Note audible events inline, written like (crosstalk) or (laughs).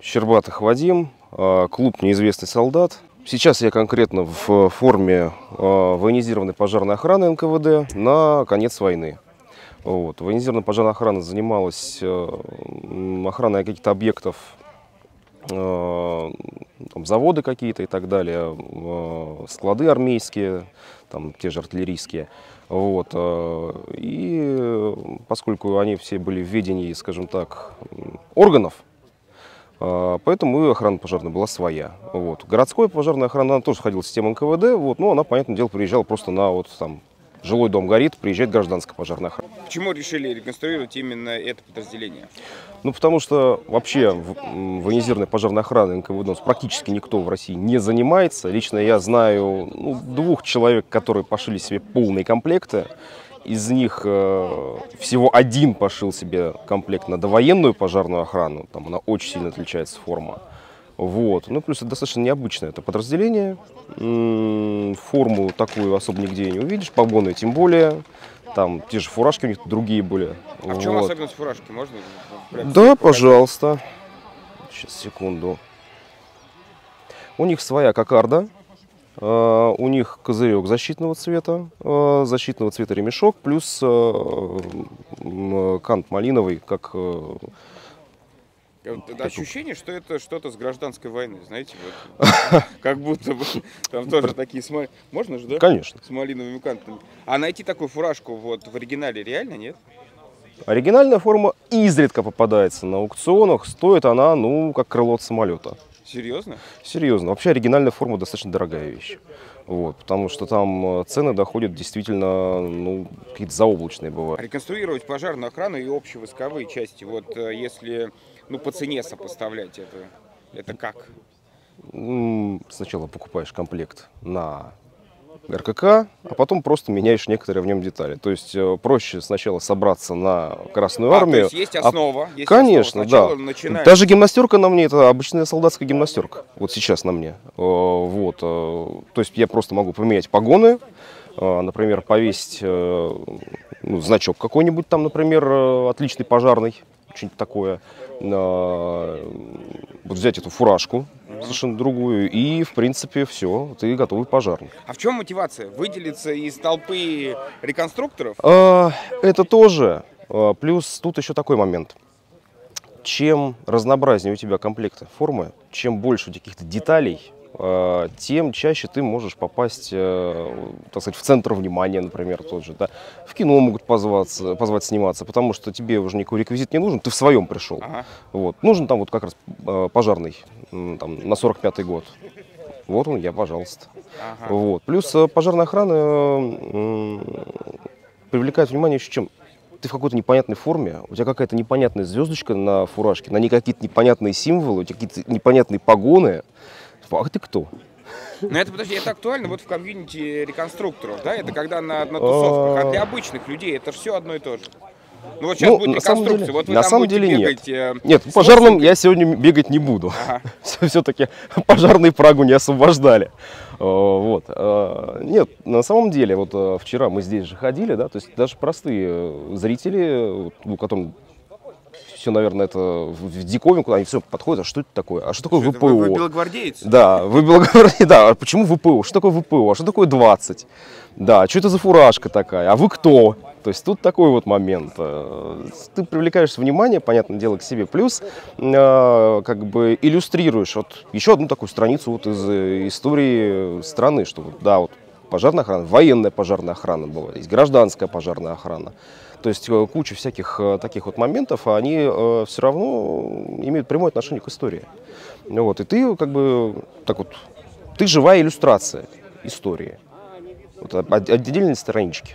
Щербатых Вадим, э, клуб «Неизвестный солдат». Сейчас я конкретно в форме э, военизированной пожарной охраны НКВД на конец войны. Вот. Военизированная пожарная охрана занималась охраной каких-то объектов, там, заводы какие-то и так далее, склады армейские, там, те же артиллерийские. Вот. И поскольку они все были в ведении, скажем так, органов, а, поэтому и охрана пожарная была своя. Вот. Городская пожарная охрана она тоже входила в систему НКВД, вот, но она, понятное дело, приезжала просто на вот там жилой дом горит, приезжает гражданская пожарная охрана. Почему решили реконструировать именно это подразделение? Ну, потому что вообще военизированной пожарной охраной НКВД практически никто в России не занимается. Лично я знаю ну, двух человек, которые пошили себе полные комплекты. Из них э, всего один пошил себе комплект на довоенную пожарную охрану. Там она очень сильно отличается форма. Вот. Ну, плюс это достаточно необычное это подразделение. Форму такую особо нигде не увидишь, погоны тем более. Там те же фуражки у них другие были. А в чем вот. особенность фуражки? Можно? Да, пожалуйста. Сейчас, секунду. У них своя кокарда. Uh, у них козырек защитного цвета, uh, защитного цвета ремешок, плюс uh, кант малиновый, как ощущение, что это что-то с гражданской войны, знаете, вот, (laughs) как будто бы там тоже такие смоли... Можно же, да? Конечно. С малиновыми кантами. А найти такую фуражку вот в оригинале реально нет? Оригинальная форма изредка попадается на аукционах. Стоит она, ну, как крыло от самолета. Серьезно? Серьезно. Вообще оригинальная форма достаточно дорогая вещь. Вот, потому что там э, цены доходят действительно, ну, какие-то заоблачные бывают. Реконструировать пожарную охрану и общевойсковые части, вот э, если ну, по цене сопоставлять это, это как? Сначала покупаешь комплект на РКК, а потом просто меняешь некоторые в нем детали. То есть э, проще сначала собраться на Красную а, Армию. То есть есть а основа? А, есть конечно, основа. да. Начинаешь... Даже гимнастерка на мне, это обычная солдатская гимнастерка. Вот сейчас на мне. Э, вот. Э, то есть я просто могу поменять погоны, например, повесить ну, значок какой-нибудь там, например, отличный пожарный, что-нибудь такое. Вот взять эту фуражку, совершенно другую, и, в принципе, все, ты готовый пожарник. А в чем мотивация? Выделиться из толпы реконструкторов? А, это тоже. А, плюс тут еще такой момент. Чем разнообразнее у тебя комплекты формы, чем больше каких-то деталей, тем чаще ты можешь попасть, э, так сказать, в центр внимания, например, тот же. Да. В кино могут позваться, позвать сниматься, потому что тебе уже никакой реквизит не нужен, ты в своем пришел. Ага. Вот. Нужен там вот как раз э, пожарный там, на 45-й год. Вот он я, пожалуйста. Ага. Вот. Плюс э, пожарная охрана привлекает внимание еще чем ты в какой-то непонятной форме, у тебя какая-то непонятная звездочка на фуражке, на ней какие-то непонятные символы, у тебя какие-то непонятные погоны. А ты кто? Ну это, подожди, это актуально вот в комьюнити реконструкторов, да? Это когда на, на тусовках, а для обочных людей это все одно и то же. Ну вот сейчас ну, будет реконструкция, деле, вот вы на там самом деле бегать, нет. Э, нет, пожарным я сегодня бегать не буду. Ага. (laughs) Все-таки (laughs) пожарные Прагу не освобождали. Э, вот. Э, нет, на самом деле, вот э, вчера мы здесь же ходили, да, то есть даже простые зрители, у которых все, наверное, это в диковинку, они все подходят, а что это такое? А что такое что ВПО? Вы, вы белогвардеец? Да, вы белогвардеец, (laughs) да, а почему ВПО? Что такое ВПО? А что такое 20? Да, а что это за фуражка такая? А вы кто? То есть тут такой вот момент. Э, ты привлекаешь внимание, понятное дело, к себе. Плюс э, как бы иллюстрируешь вот еще одну такую страницу вот из э, истории страны, что да, вот пожарная охрана, военная пожарная охрана была, есть гражданская пожарная охрана. То есть э, куча всяких э, таких вот моментов, а они э, все равно имеют прямое отношение к истории. Вот, и ты как бы так вот, ты живая иллюстрация истории. Вот, отдельные странички.